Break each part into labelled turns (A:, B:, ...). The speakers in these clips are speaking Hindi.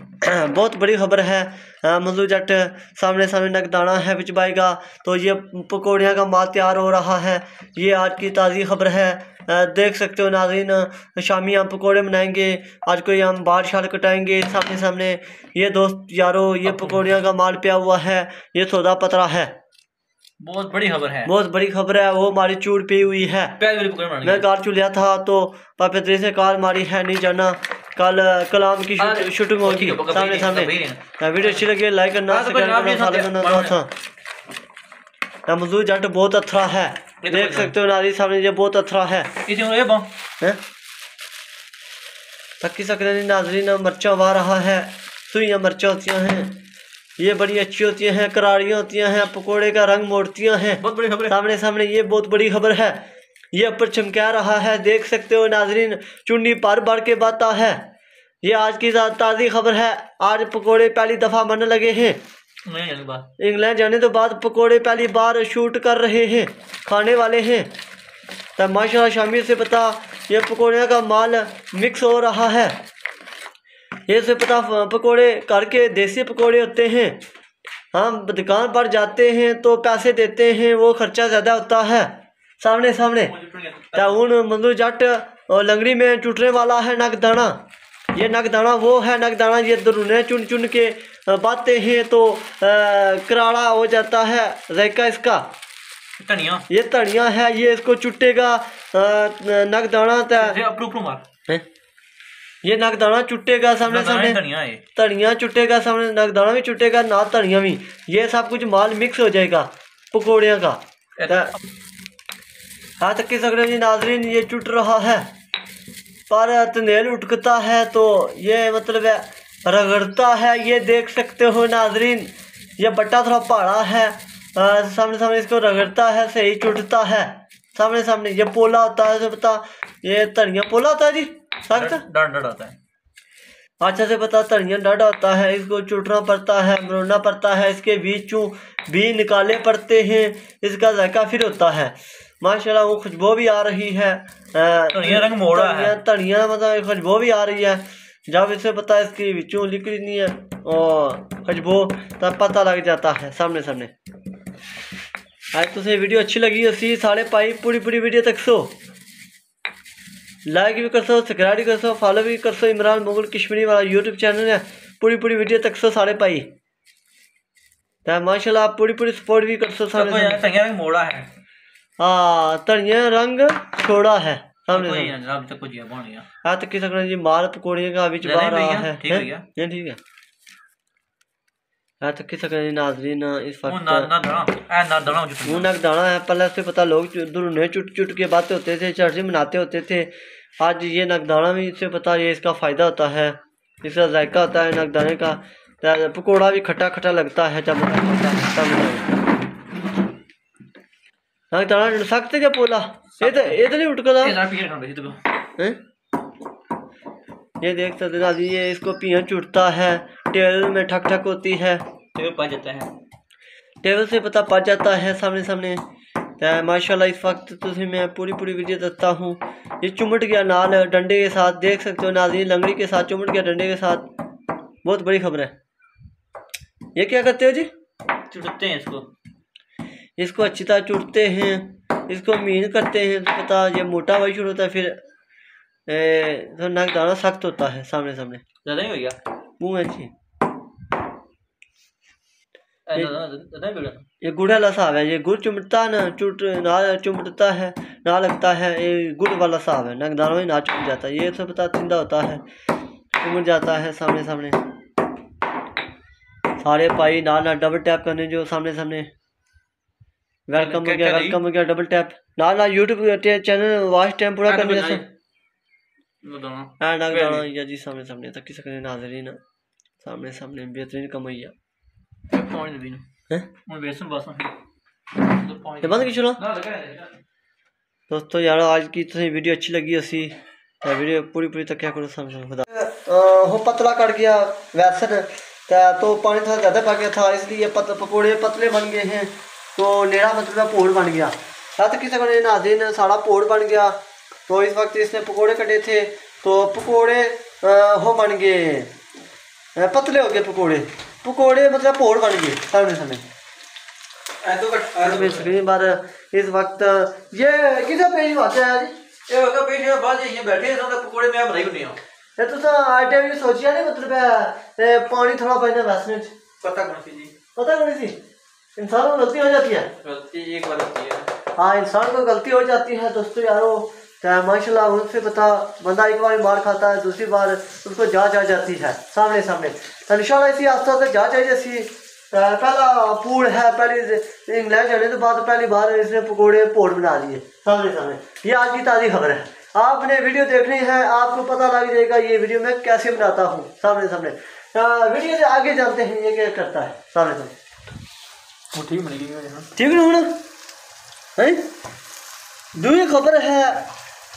A: बहुत बड़ी खबर है। मजलू जट सामने सामने नकदाना है बिचवाएगा तो ये पकौड़ियाँ का माल तैयार हो रहा है। ये आज की ताज़ी खबर है। देख सकते हो नाजीन शामी हम पकौड़े बनाएँगे। आज कोई हम बाल शाल कटाएँगे सामने सामने ये दोस्त यारो ये पकौड़ियाँ का माल पिया हुआ है। ये सौदा पतरा है।
B: बहुत बड़ी खबर है।
A: बहुत बड़ी खबर है। वो हमारी चूड़ पी हुई है। मैं कार चुलिया था तो पापे से कार मारी है नहीं जाना। कल कलाम की शूटिंग होगी सामने सामने। वीडियो अच्छी लगी लाइक करना हाँ, हाँ, मजदूर जट बहुत अच्छा है। देख सकते हो नारी सामने ये बहुत अच्छा है। थकी सकते नहीं नाजरी ना मर्चा आ रहा है। सुइयाँ मर्चा होती हैं। ये बड़ी अच्छी होती हैं करारियाँ होती हैं पकोड़े का रंग मोड़ती हैं। बहुत बड़ी खबर सामने सामने ये बहुत बड़ी खबर है। ये ऊपर चमका रहा है देख सकते हो नाजरीन चुन्नी पार बढ़ के बाता है। ये आज की ताज़ी खबर है। आज पकोड़े पहली दफ़ा बनने लगे हैं। इंग्लैंड जाने तो बाद पकोड़े पहली बार शूट कर रहे हैं। खाने वाले हैं। तो माशा शामी से पता ये पकोड़े का माल मिक्स हो रहा है। ये से पता पकोड़े करके देसी पकोड़े होते हैं। हम दुकान पर जाते हैं तो पैसे देते हैं वो खर्चा ज़्यादा होता है। सामने सामने। तो हूँ मतलब जट लंगड़ी में टूटने वाला है नगदाना। ये नगदाना वो है नगदाना ये दरुने चुन चुन के बाते हैं तो कराड़ा हो जाता है जैका इसका।
B: धनिया।
A: ये धनिया है ये इसको चुटेगा नगदाना तो ये नगदाना चुटेगा सामने सामने। धनिया चुटेगा सामने नगदाना भी चुटेगा ना धनिया भी। ये सब कुछ माल मिक्स हो जाएगा पकौड़िया का। हाँ तक सकते जी नाजरीन ये चुट रहा है। पर तंदेल उठकता है तो ये मतलब है रगड़ता है ये देख सकते हो नाजरीन ये बट्टा थोड़ा पहाड़ा है आ, सामने सामने इसको रगड़ता है सही चुटता है सामने सामने ये पोला होता है तो पता ये धनिया पोला होता है जी सख्त?
B: डंड होता है।
A: अच्छा से पता धनिया डंड होता है इसको चुटना पड़ता है मरोना पड़ता है इसके बीचों भी निकाले पड़ते हैं इसका जायका फिर होता है। माशाल्लाह वो खुशबू भी आ रही है
B: धनिया रंग मोड़ा है।
A: धनिया मतलब खुशबू भी आ रही है। जब इसे पता है इसकी बिचू नहीं है और खुशबू तब पता लग जाता है सामने सामने आज तुझे वीडियो अच्छी लगी असी सारे पाई पूरी पूरी वीडियो तक सो। लाइक भी कर सो सब्सक्राइब भी कर सो फॉलो भी कर सो इमरान मुगल कश्मीरी वाला यूट्यूब चैनल है। पूरी पूरी वीडियो तक सो सारे पाई माशाल्लाह आप पूरी पूरी सपोर्ट भी कर सो
B: सारे मोड़ा है।
A: हाँ धनिया रंग छोड़ा है सामने
B: अब तक कुछ बन गया
A: हाँ। तो किस जी माल पकौड़ियों का बीच बाहर रहा है
B: ठीक है? ये
A: ठीक है। हाँ तो किस जी नाजरीन इस वक्त
B: मुँह
A: नक दाना है पहले से पता लोग दुल्हने चुट चुट के बातें होते थे चर्चे मनाते होते थे। आज ये नकदाना भी इससे पता ये इसका फ़ायदा होता है इसका जायका होता है नकदाने का। पकौड़ा भी खट्टा खट्टा लगता है जब हाँ ताना सकते क्या पोला ये तो ये तो नहीं उठकदा हैं? ये देख सकते दादी ये इसको पिया चुटता है। टेबल में ठक ठक होती है।
B: टेबल पा जाता है।
A: टेबल से पता पा जाता है सामने सामने तो माशाल्लाह इस वक्त तुझे मैं पूरी पूरी वीडियो देता हूँ। ये चुमट गया नाल डंडे के साथ देख सकते हो नाजी लंगड़ी के साथ चुमट गया डंडे के साथ। बहुत बड़ी खबर है। ये क्या करते हो जी?
B: चुटते हैं इसको।
A: इसको अच्छी तरह चुटते हैं इसको मीन करते हैं तो पता ये मोटा वही शुरू होता है फिर तो नक दाना सख्त होता है सामने सामने
B: ज़्यादा नहीं हो गया?
A: मुँह अच्छी। ये गुड़ वाला साहब है ये गुड़ चुमटता ना चुट ना चुमटता है ना लगता है ये गुड़ वाला साहब है नक दाना ही ना चुट जाता है ये तो पता थिंदा होता है चुमट जाता है सामने सामने सारे पाई ना ना डबल टैप करने जो सामने सामने वेलकम हो गया वेलकम हो गया डबल टैप ना ना यूट्यूब चैनल वॉच टाइम पूरा करने जैसे हाँ नाग दाना या जी सामने सामने तक किसी करने नाजरीन सामने सामने बेहतरीन कमैया। बंद की चलो दोस्तों यार आज की तो वीडियो अच्छी लगी उसी वीडियो पूरी पूरी तक क्या करो सामने खुदा। हो पतला कट गया वैसे तो पानी थोड़ा ज़्यादा पा गया था इसलिए पत पकौड़े पतले बन गए हैं। तो नेड़ा मतलब पोड़ बन गया रात किसी को नाजिन सारा पोड़ बन गया तो इस वक्त इसने पकोड़े कटे थे तो पकोड़े हो बन गए अ, पतले हो गए पकोड़े पकोड़े मतलब पोड़ बन गए सामने सामने
B: ए तो कट
A: मैं स्क्रीन पर इस वक्त ये किसे पेज होता है आज
B: ए होगा पेश बाद ये बैठे हैं तो पकोड़े मैं बनाई होनी हो
A: ये तो सा आटे भी सोचिया नहीं मतलब है ए, पानी थोड़ा पाना वैसने च।
B: पता कौन सी जी
A: पता कौन सी इंसान को गलती हो जाती है।
B: गलती एक बार होती है।
A: हाँ इंसान को गलती हो जाती है दोस्तों यारो चाहे माशाल्लाह उनसे पता बंदा एक बार मार खाता है दूसरी बार उसको जाँच आ जाती है सामने सामने। तो इंशाल्लाह इसी आस्ते आस्ते जाँच आई जैसी पहला पूड़ है पहले इंग्लैंड जाने के बाद पहली बार इसने पकौड़े पोड़ बना लिए सामने सामने। ये आज की ताज़ी खबर है। आपने वीडियो देखनी है आपको पता लग जाएगा ये वीडियो मैं कैसे बनाता हूँ सामने सामने। वीडियो से आगे जानते हैं ये क्या करता है सामने सामने।
B: वो ठीक बनेगी यहाँ।
A: ठीक है? दूसरी खबर है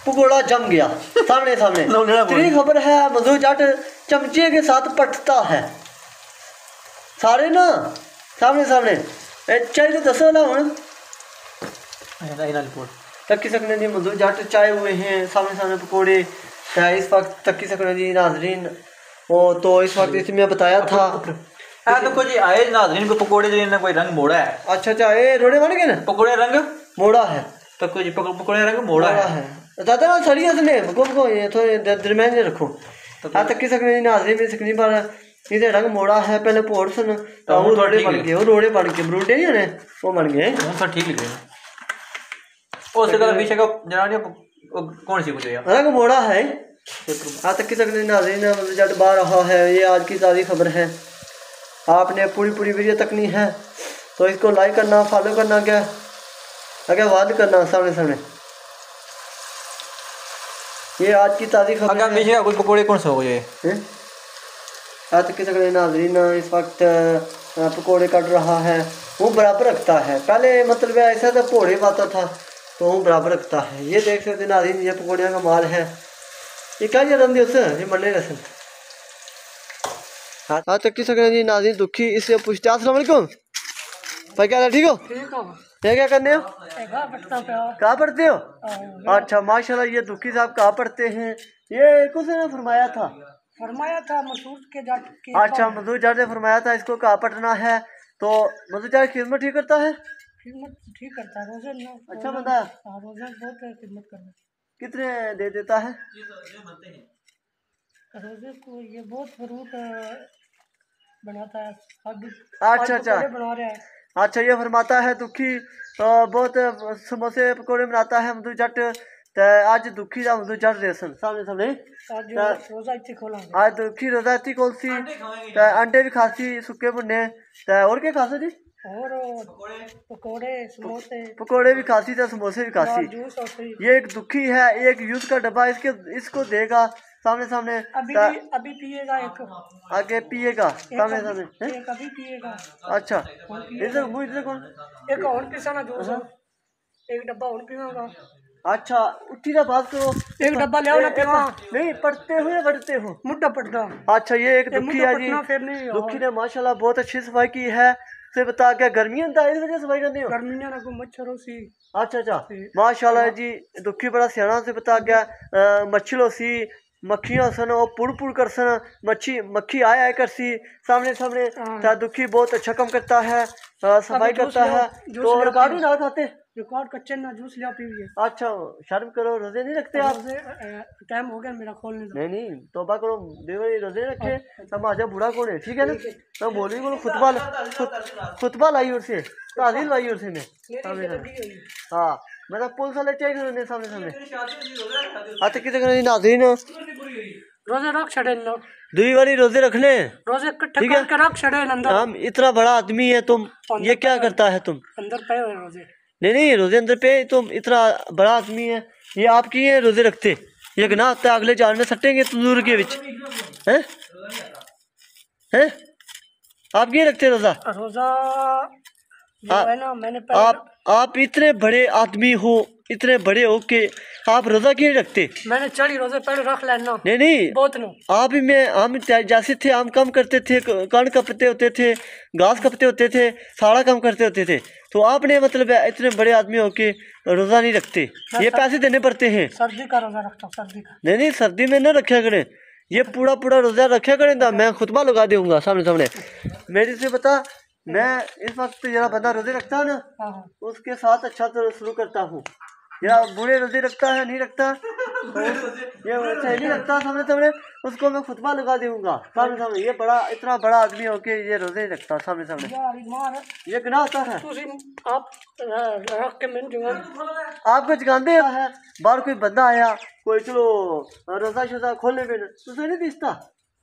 A: पकोड़ा जम गया। सामने सामने। तीसरी खबर है मधु जट चमचे के साथ पटता है। सारे ना? सामने सामने। ए, तो दसो ना हूँ
B: रिपोर्ट
A: तक्की सकने जी मधु जट चाय हुए हैं सामने सामने पकोड़े। इस वक्त तक्की सकने जी नाजरीन? वो तो इस वक्त इसमें मैं बताया था।
B: आ देखो जी आए नाजरीन को पकोड़े जो इन्हें कोई रंग मोड़ा है
A: अच्छा अच्छा ये रोड़े बन गए ना
B: पकोड़े रंग
A: मोड़ा है
B: तो पक- पकोड़े रंग मोड़ा है
A: दादा ना सड़ी असने को को ये थोड़े दरम्यान रखो हाँ तक सकने नाजरी में सकनी पर इसे रंग मोड़ा है पहले पोड़ सन तो वो रोड़े बन
B: है।
A: गए वो रोड़े बन गए बरूडे नहीं है वो बन गए
B: हूँ ठीक लिख हैं उससे कल पीछे का जनानी कौन सी कुछ
A: रंग मोड़ा है हाँ तक सकने नाजरी मतलब जट बाहर रहा है ये आज की ताज़ी खबर है आपने पूरी पूरी वीडियो तकनी है तो इसको लाइक करना फॉलो करना क्या? आगे वाद करना सामने सामने। ये आज की ताज़ी खबर
B: अगर पीछे का कोई पकोड़े कौन सा हो
A: हैं? आज के नाजरीन इस वक्त पकौड़े कट रहा है। वो बराबर रखता है। पहले मतलब ऐसा था पोड़े पाता था तो वो बराबर रखता है। ये देख सकते नाजरीन ये पकौड़ियों का माल है। ये क्या ये रंदी उस? ये रसन आज तक की सकने जी नाजरीन दुखी इससे पूछते वालेकुम। भाई क्या ठीक हो? ये क्या करने हो? कहाँ पढ़ते हो? अच्छा माशाल्लाह ये दुखी साहब कहाँ पढ़ते हैं? ये कुछ ने फरमाया था।
C: फरमाया था मसूद के जाट के
A: अच्छा मधु चार ने फरमाया था इसको कहाँ पटना है? तो मधु चार खिदमत ठीक करता है?
C: खिदमत ठीक करता है
A: अच्छा बंदा है।
C: हाँ, बहुत खिदमत करता
A: कितने दे देता है
C: है? रोज़े को ये बहुत फ्रूट बनाता है।
A: अच्छा अच्छा।
C: बना रहे हैं।
A: अच्छा ये फरमाता है दुखी बहुत समोसे पकौड़े बनाता है मधु जट। ते आज दुखी का मधु जट रेसन सामने सामने।
C: आज
A: ता-
C: रोजा इतने खोला
A: दुखी सी ते अंडे भी खासी सुके भुन्ने। ते और क्या खासो जी?
C: और पकौड़े। समोसे।
A: पकौड़े भी खासी ते समोसे भी खासी। ये एक दुखी है एक यूथ का डब्बा इसके इसको देगा। सामने सामने।
C: अभी भी अभी पिएगा एक।
A: आगे पिएगा। सामने सामने।
C: एक अभी पिएगा।
A: अच्छा। इधर मुँह इधर कौन
C: एक और पिसाना जूस एक डब्बा और पीवागा
A: अच्छा उठी ना बात करो।
C: एक डब्बा ले आओ ना पीवा
A: नहीं पढ़ते हो या बढ़ते हो?
C: मुद्दा पड़ता
A: अच्छा ये एक दुखी है जी।
C: फिर
A: दुखी ने माशाल्लाह बहुत अच्छी सफ़ाई की है। से बता क्या गर्मियाँ था इस वजह से सफ़ाई करनी हो?
C: गर्मियाँ ना को मच्छरों सी।
A: अच्छा अच्छा। माशाल्लाह जी दुखी बड़ा सियाना से बता गया अ, मच्छलो सी। मक्खियाँ सन और पुड़ पुड़ कर सन। मच्छी मक्खी आए आए कर सी सामने सामने
C: हाँ।
A: ता दुखी बहुत अच्छा काम करता है सफ़ाई करता है। तो रिकॉर्ड ना खाते।
C: रिकॉर्ड कच्चे ना जूस लिया पीजिए
A: अच्छा शर्म करो रोज़े नहीं रखते आप?
C: टाइम हो गया मेरा खोलने दो
A: नहीं नहीं तोबा करो देवरी रोज़े रखे। हम आजा बुढ़ा कौन है? ठीक है ना? तो बोली बोलो खुतबा खुतबा लाई और से ताजील लाई और से मैं। हाँ। मैं तो पुलिस वाले चाहिए होने सामने सामने। हाँ तो कितने करने नाजरीन
C: रोज़े रख छड़े न
A: दुई बारी रोज़े रखने। हैं।
C: रोज़े इकट्ठे
A: है।
C: करके रख छड़े न अंदर।
A: हम इतना बड़ा आदमी है तुम। ये क्या करता है तुम?
C: अंदर पे हुए रोज़े।
A: नहीं नहीं रोज़े अंदर पे तुम। इतना बड़ा आदमी है। ये आपकी है रोज़े रखते? ये गना होता है अगले जान में सटेंगे तंदूर के बिच। हैं? हैं? आप ये रखते रोजा?
C: रोजा
A: आप-
C: है। ना मैंने पहले
A: आप इतने बड़े आदमी हो इतने बड़े हो के आप रोजा क्यों रखते?
C: मैंने चढ़ी रोज़े पहले रख लेना।
A: नहीं नहीं।
C: बहुत नो।
A: आप ही में हम जैसे थे हम कम करते थे कण कपते होते थे घास कपते होते थे सारा काम करते होते थे। तो आपने मतलब इतने बड़े आदमी हो के रोज़ा नहीं रखते। ये पैसे देने पड़ते हैं।
C: सर्दी का रोजा रखता हूँ सर्दी का।
A: नहीं नहीं सर्दी में न रखा करें। ये पूरा पूरा रोज़ा रखे करें मैं खुतबा लगा दूँगा सामने सामने मेरे से बता मैं इस वक्त जरा बंदा रोज़े रखता है ना उसके साथ अच्छा तो शुरू करता हूँ। या बुरे रोज़े रखता है नहीं रखता? ये सहेली अच्छा रखता सामने सामने उसको मैं खुतबा लगा दूँगा। सामने सामने ये बड़ा इतना बड़ा आदमी हो के ये रोज़े रखता सामने सामने। ये गुना होता है।
C: आप
A: आपको जगाते है? बाहर कोई बंदा आया कोई चलो रोजा शोजा खोले पे नहीं दिखता?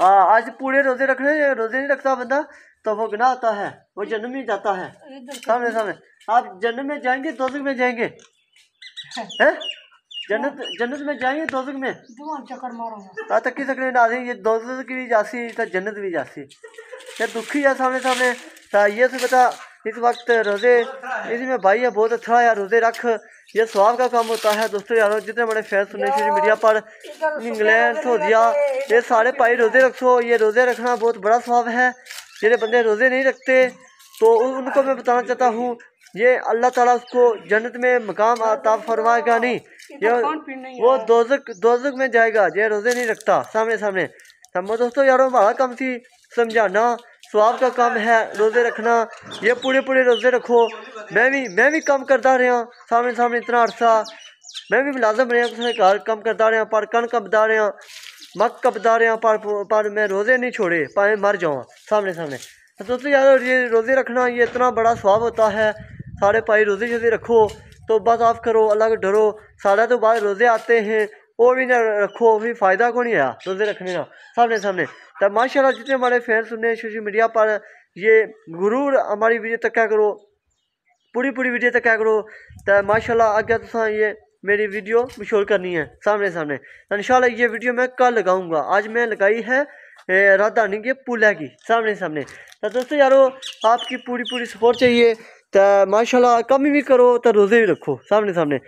B: हाँ
A: आज पूरे रोज़े रखने रोज़े नहीं रखता बंदा तो वो गुना आता है वो जन्म में जाता है। सामने सामने। आप जन्म में जाएँगे दोजक में जाएँगे। जन्नत जन्नत में जाएँगे दोजक में? चक्कर तकी सकने ना ये दोजक भी जासी तो जन्नत भी जासी ये दुखी है सामने सामने। ये से पता इस वक्त रोज़े इसमें भाई है बहुत अच्छा है रोज़े रख। ये स्वाब का काम होता है दोस्तों यारों जितने बड़े फ़ैन सुनने सोशल मीडिया पर इंग्लैंड सऊदिया ये सारे भाई रोज़े रखो ये रोज़े रखना बहुत बड़ा स्वाब है। जेडे बंदे रोज़े नहीं रखते तो उन- उनको मैं बताना चाहता हूँ ये अल्लाह ताला उसको जन्नत में मकाम आता फरमाएगा नहीं। ये वो दोजक दोजक में जाएगा ये रोज़े नहीं रखता सामने सामने तब दोस्तों यारों हमारा काम थी समझाना। स्वाब का काम है, रोज़े रखना, ये पूरे पूरे रोज़े रखो। मैं भी मैं भी कम करता रहा सामने सामने इतना अरसा। मैं भी मुलाजम रहा किसी घर काम करता रहा, पर कणक बता रहा मक बता रहा, पर पर मैं रोज़े नहीं छोड़े भावे मर जाऊँ सामने सामने तो दोस्तों यार, ये रोज़े रखना, ये इतना बड़ा स्वाब होता है, सारे भाई रोज़े शोजे रखो तो बस आप करो को डरो, सारा तो बाद रोज़े आते हैं वो भी ना रखो भी फ़ायदा को नहीं आया रोज़े रखने का सामने सामने तो माशाल्लाह जितने हमारे फ़ैन सुनने सोशल मीडिया पर ये गुरूर हमारी वीडियो तक क्या करो पूरी पूरी वीडियो तक क्या करो तो माशाल्लाह आगे तुसा ये मेरी वीडियो मशहूर करनी है सामने सामने इंशाल्लाह ये वीडियो मैं कल लगाऊँगा। आज मैं लगाई है राजधानी के पुल की सामने सामने तो दोस्तों यारो आपकी पूरी पूरी सपोर्ट चाहिए तो माशाल्लाह कम भी करो तो रोज़े भी रखो सामने सामने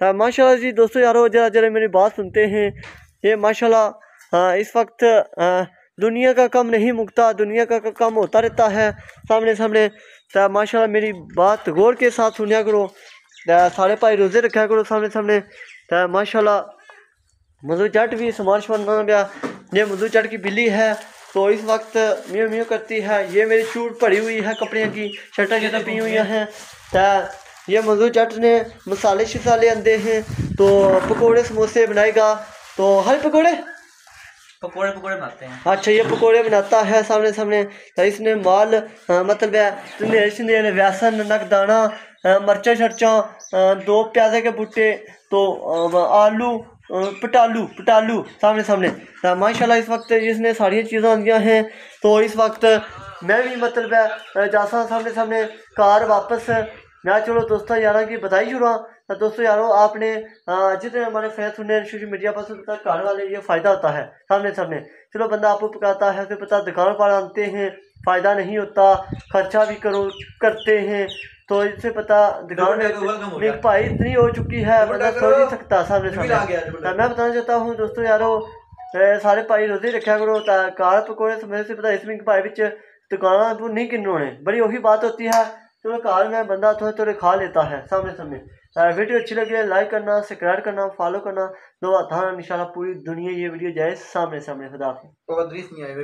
A: तो माशाल्लाह जी दोस्तों यारो जरा जरा मेरी बात सुनते हैं। ये माशाल्लाह इस वक्त हाँ, दुनिया का कम नहीं मुकता, दुनिया का कम होता रहता है। सामने सामने तो माशाल्लाह मेरी बात गौर के साथ सुनिया करो। सारे भाई रोज़े रखा करो सामने सामने। तो माशाल्लाह मधु जट भी समान समान बना गया। ये मधु जट की बिल्ली है तो इस वक्त मियो म्यू करती है। ये मेरी चूट पड़ी हुई है कपड़े की, शर्टा शर्टा पी हुई हैं। तो ये मधु जट ने मसाले शसाले आंदे हैं तो पकौड़े समोसे बनाएगा। तो हर पकोड़े।
B: पकोड़े पकोड़े बनाते हैं।
A: अच्छा ये पकोड़े बनाता है सामने सामने। तो इसने माल मतलब है नक दाना अ, मरचा शर्चा दो प्याजे के बूटे तो आलू पटालू पटालू सामने सामने। तो माशाल्लाह इस वक्त इसने सारी चीज़ें आंदियाँ हैं। तो इस वक्त मैं भी मतलब है जासा सामने सामने कार वापस। मैं चलो दोस्तों यारा की बताई छुड़ा तो दोस्तों यारो आपने जितने हमारे फ़ैन सुनने सोशल मीडिया पर सुनता है, कार वाले ये फ़ायदा होता है सामने सामने चलो बंदा आपको पकाता है फिर पता दुकान पर आते हैं फ़ायदा नहीं होता खर्चा भी करो करते हैं तो इससे पता दुकान में। भाई इतनी हो चुकी है बंदा सोच नहीं सकता सामने सामने मैं बताना चाहता हूँ दोस्तों यारो सारे भाई रोज़े रखा करो कार पकौड़े समय से पता इसमें भाई बिच दुकाना नहीं किन्ने होने बड़ी वही बात होती है चलो कार में बंदा थोड़े थोड़े खा लेता है सामने सामने वीडियो अच्छी लगी है लाइक करना सब्सक्राइब करना फॉलो करना। दो हाथ निशाला पूरी दुनिया ये वीडियो जाए सामने सामने, खुदा
B: नहीं आएगा